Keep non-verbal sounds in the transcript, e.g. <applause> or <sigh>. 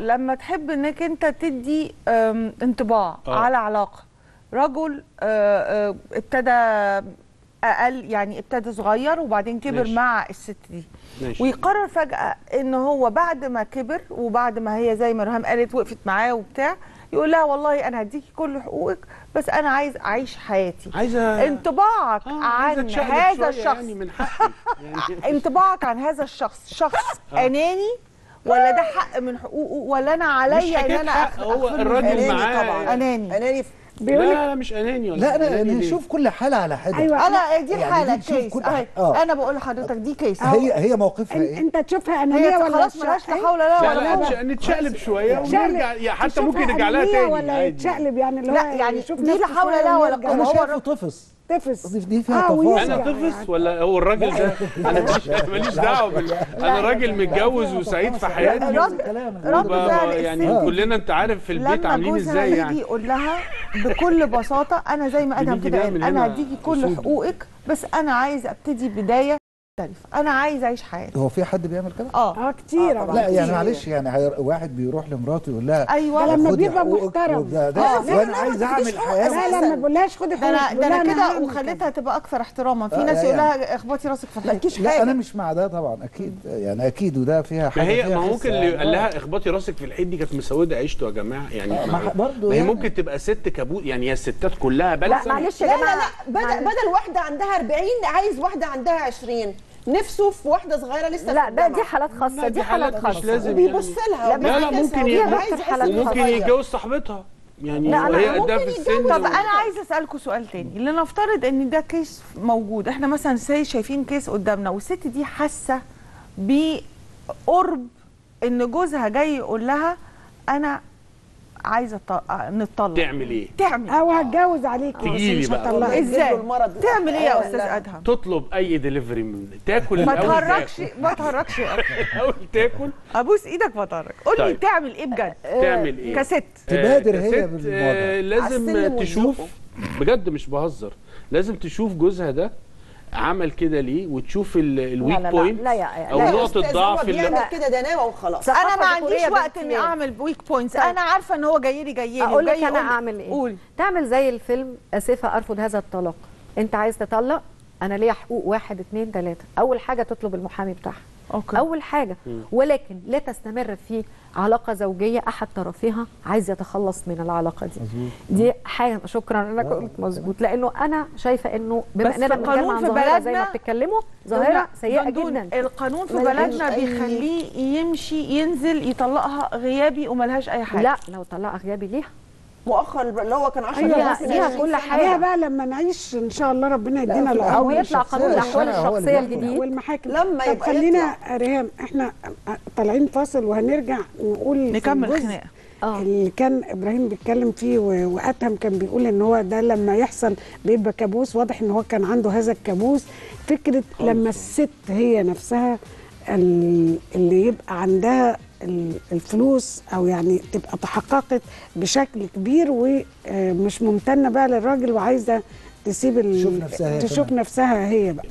لما تحب إنك أنت تدي انطباع آه. على علاقة. رجل آه، آه، ابتدى أقل يعني ابتدى صغير وبعدين كبر ماشي. مع الست دي. ماشي. ويقرر فجأة إن هو بعد ما كبر وبعد ما هي زي ما ريهام قالت وقفت معاه وبتاع يقول لها والله أنا هديكي كل حقوقك بس أنا عايز أعيش حياتي. عايزه انطباعك آه، عايزة عن هذا شوية الشخص. يعني من حقي. <laughs> يعني انطباعك عن هذا الشخص. شخص أناني ولا ده حق من حقوقه ولا أنا عليا إن أنا حق، أخ- هو الراجل معاه- طبعا أناني أناني لا بيقول لك لا مش أناني ولا لا أنا ليه؟ نشوف كل حالة على حدة أيوة. أنا دي يعني الحاله دي case كل- أهي. آه. أنا بقول لحضرتك دي case هي هي موقفها إيه؟ أنت تشوفها هي انانيه ولا خلاص ملهاش لا حول لا لا ولا لا قوه نتش- نتشقلب شوية شقلب. ونرجع يا حتى ممكن نرجع لها تاني ولا. يتشقلب يعني اللي هو لا، يعني يشوف دي لا حول لا ولا. أنا هو شايفه طفس طفس دي فيها آه، تفاصيل. أنا طفس ولا هو الراجل ده؟ <laughs> أنا ماليش ماليش دعوة بال... أنا راجل متجوز وسعيد في حياتي. رد فعل يعني الست. كلنا انت عارف في البيت لما عاملين إزاي يجي يعني. يقول لها بكل بساطة أنا زي ما أدهم كده أنا هديكي كل. حقوقك بس أنا عايز أبتدي بداية مختلفة أنا عايز أعيش حياتي هو في حد بيعمل كده؟ آه آه كتير آه، لا يعني. معلش يعني واحد بيروح لمراته يقول لها أيوه ده لما بيبقى محترم. وده- ده- آه. وأنا لا، عايز لا، ما اعمل حياة لا. لما بقولهاش خدي ده أنا حقوقك ده أنا كده وخليتها تبقى أكثر احتراما في آه، ناس يعني. يقول لها اخبطي راسك في الحيط لا أنا مش مع ده طبعا أكيد يعني أكيد وده فيها ما حاجة هي ما ممكن اللي يعني. قال لها اخبطي راسك في الحيط دي كانت مسودة عيشته يا جماعة يعني آه، ما, ما برضه ما هي يعني. ممكن تبقى ست كابوس يعني هي الستات كلها لا بلسة معلش يا لا جماعة لا لا. بدل واحدة عندها 40 عايز واحدة عندها 20 نفسه في واحدة صغيرة لسه لا ده دي. حالات خاصة لا، دي حالات حالات مش خاصة لازم وبيبص لها لا، لا، ممكن صغير. يتجوز صاحبتها يعني لا، وهي ممكن قدها في السن. طب و- أنا عايزة اسالكم سؤال تاني لنفترض إن ده case موجود إحنا مثلا سي شايفين case قدامنا والست دي حاسة بقرب إن جوزها جاي يقول لها أنا عايزة أط- نتطلق تعمل إيه؟ تعمل أو هتجوز عليكي بس تجيلي بقى. إزاي. تعمل إيه يا آه، أستاذ. أدهم تطلب أي دليفري من تاكل ما تهرجش تاكل. ما تهرجش أخي. <laughs> الأول تاكل أبوس إيدك ما تهرج قول لي طيب. تعمل إيه بجد تعمل إيه؟ كست تبادر آه، هي كست، بالموضوع. آه، لازم تشوف. بجد مش بهزر لازم تشوف جوزها ده عمل كده ليه وتشوف ال weak لا، لا، point لا أو لا يا نقطة ضعف هو اللي بيعمل كده دناوه وخلاص. أنا ما عنديش وقت إني. أعمل weak points طيب. أنا عارفة إن هو جاي لي جاي لي أقول لك أنا أعمل إيه. قول. تعمل زي الفيلم أسفة أرفض هذا الطلاق. أنت عايز تطلق؟ أنا ليا حقوق واحد اتنين تلاتة. أول حاجة تطلب المحامي بتاعها. أوكي. أول حاجة. ولكن لا تستمر في علاقة زوجية أحد طرفها عايز يتخلص من العلاقة دي. مظبوط. دي حاجة. شكرا. انك قلت مظبوط. لأنه أنا شايفة إنه بس بما اننا بنتكلم القانون عن في ظاهرة زي ما بتتكلموا ظاهرة سيئة جدا. القانون في بلدنا بيخليه يمشي ينزل يطلقها غيابي وملهاش أي حاجة. لا لو طلقها غيابي ليها. مؤخر اللي هو كان 10 أيوة، سنين، ليها- ليها 20 كل سنة. حاجة. عليها بقى لما نعيش إن شاء الله ربنا يدينا العمر ويطلع الشخصية، قانون الأحوال الشخصية. الجديد. والمحاكم لما طب يبقى خلينا ريهام إحنا طالعين فاصل وهنرجع نقول نكمل الجزء خناقة. آه. اللي كان إبراهيم بيتكلم فيه واتهم كان بيقول إن هو ده لما يحصل بيبقى كابوس. واضح إن هو كان عنده هذا الكابوس. فكرة لما الست هي نفسها ال- اللي يبقى عندها الفلوس أو يعني تبقى تحققت بشكل كبير ومش ممتنة بقى للراجل وعايزة تسيب تشوف نفسها تشوف. نفسها هي بقى